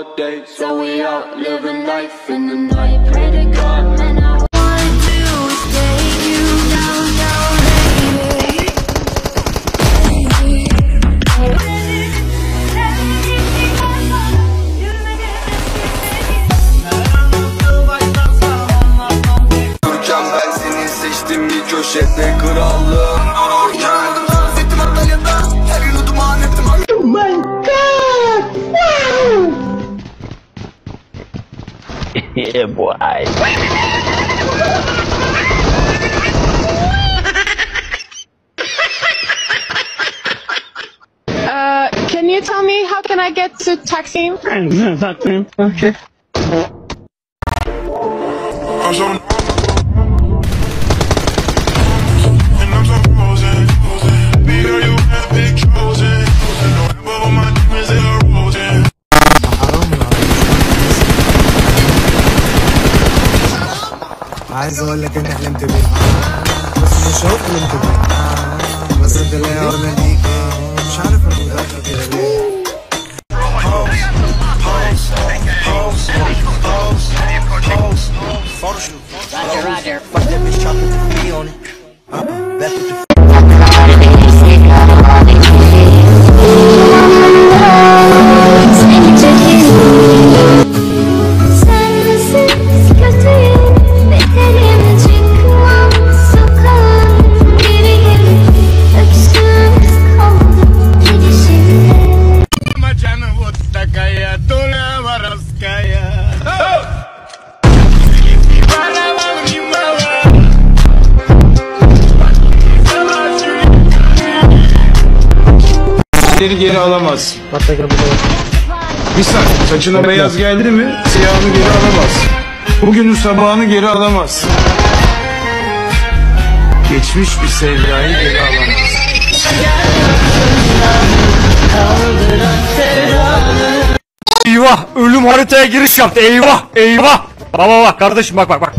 all day. So we out living life in the night. Uh, can you tell me how can I get to Taksim? Okay. عايز أقول لك اني حلمت بيها بس مش هو حلمت بيها بس انت لا يعرفنا ليك مش عارف أنا متاخر كده ليه Roger, roger. Fuck that bitch, on it. Geri geri alamaz. Bir saniye. Saçına beyaz geldi mi siyahını geri alamaz. Bugünün sabahını geri alamaz. Geçmiş bir sevdayı geri alamaz. Eyvah ölüm haritaya giriş yaptı eyvah eyvah. Baba bak kardeşim bak bak bak.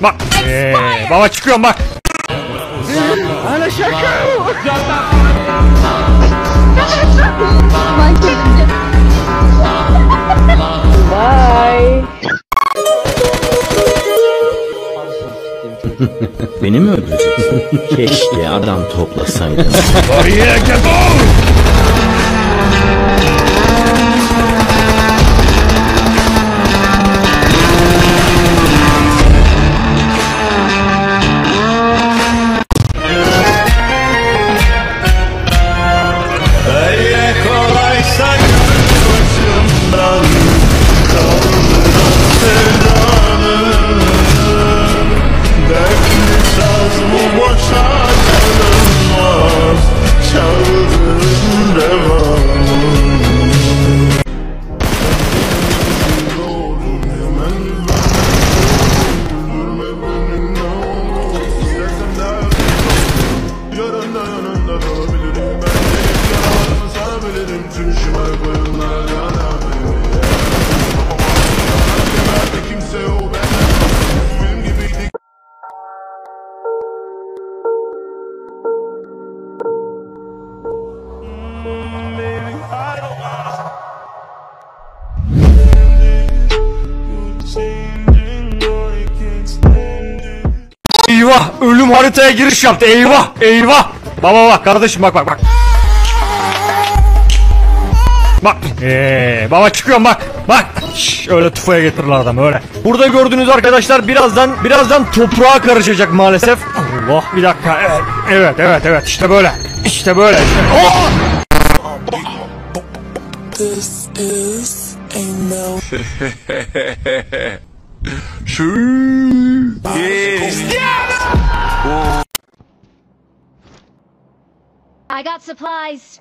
Bak ee, baba çıkıyorum bak. Beni mi öldüreceksin? Keşke adam toplasaydın. Oraya gel ölüm haritaya giriş yaptı eyvah eyvah. Baba bak kardeşim bak bak bak. Bak ee, baba çıkıyorum bak bak. Şş, öyle tufaya getirirler adamı öyle. Burada gördüğünüz arkadaşlar birazdan birazdan toprağa karışacak maalesef. Allah bir dakika evet evet evet, evet. işte böyle işte böyle işte. Oh! I got supplies.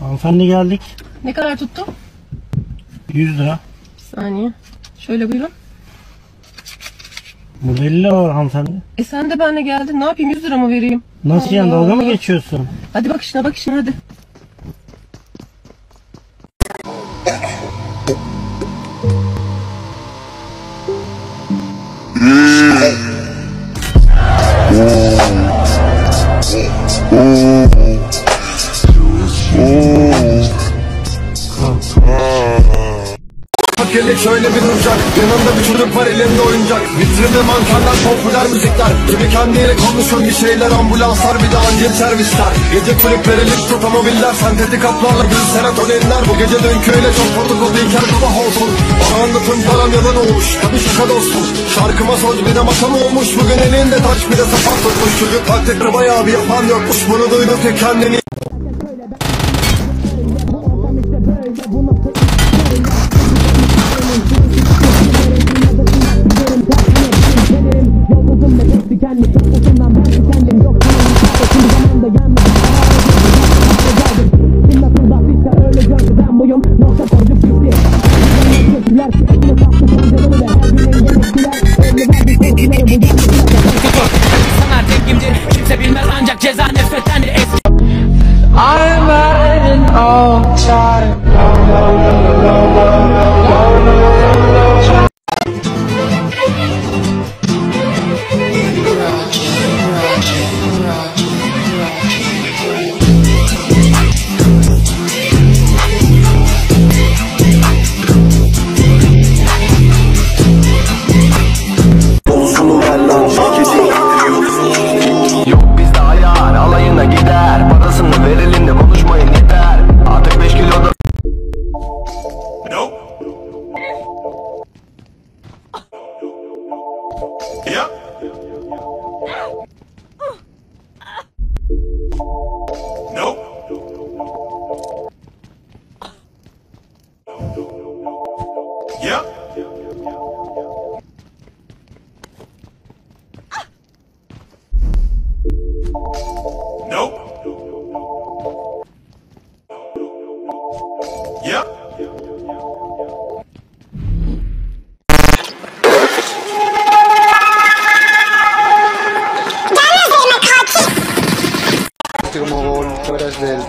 Hanımefendi geldik. Ne kadar tuttu? 100 lira. Bir saniye. Şöyle buyurun. Burada 50 lira var hanımefendi. E sen de benle geldin. Ne yapayım 100 lira mı vereyim? Nasıl yani dalga mı geçiyorsun? Hadi bak işine bak işine hadi. Şeyler Ambulanslar bir de acil servisler. Gece kulüpleri lüks otomobiller Sentetik haplarla gül serotoninler. Bu gece dünküyle çok fotokopiker sabah olsun Bana anlatın param yalan olmuş Tabi şaka dostum. Şarkıma söz bir de makam olmuş. Bugün elinde taç bir de sapat tutmuş. Çocuk taktikleri bayağı bir yapan yokmuş. Bunu duydum ki kendini Sanat Jazz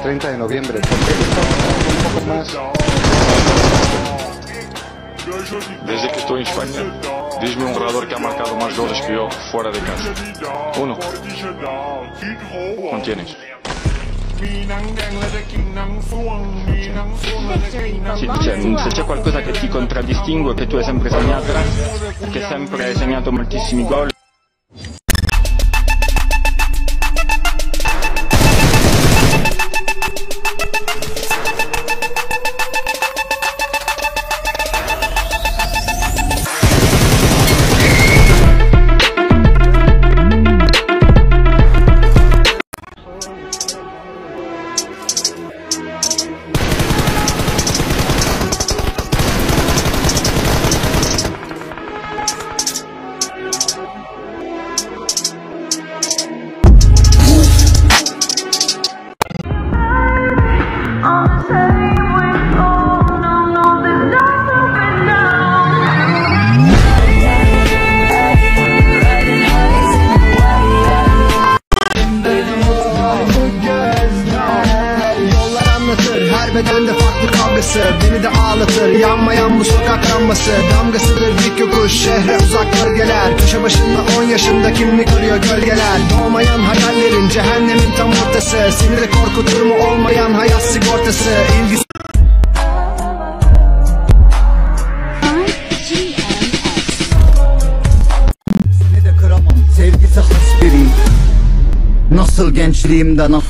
30 de noviembre. ¿Por qué un poco más? Desde que estoy en España, dime un jugador que ha marcado más goles que yo fuera de casa. Uno. ¿Cuánto tienes? Sì, cioè, se c'è qualcosa che ti contraddistingue che tu hai sempre segnato, che sempre hai segnato moltissimi gol. Kavgası Beni de ağlatır yanmayan bu sokak lambası. Damgasıdır dik yokuş şehre uzak bölgeler. Köşe başında 10 yaşında kimlik arıyor gölgeler. Doğmayan hayallerin cehennemin tam ortası. Seni de korkutur mu olmayan hayat sigortası? İlgisi Seni de kıramam. Sevgisi has biri Nasıl gençliğimden af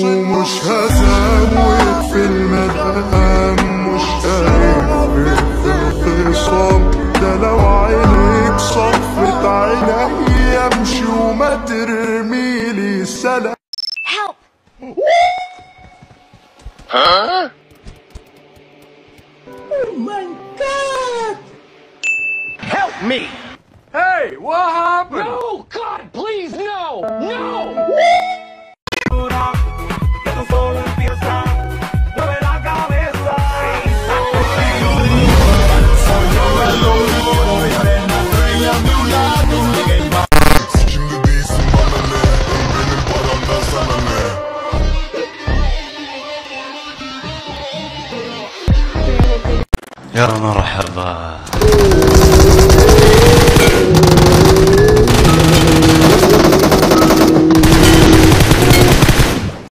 ومش هزاود في المدام مش قريب في الخصام ده لو عينيك صفت عيني امشي وما ترميلي سلام Help! Oh my god! Help me! Hey, what happened? No, God, please, no! No! يا مرحبا.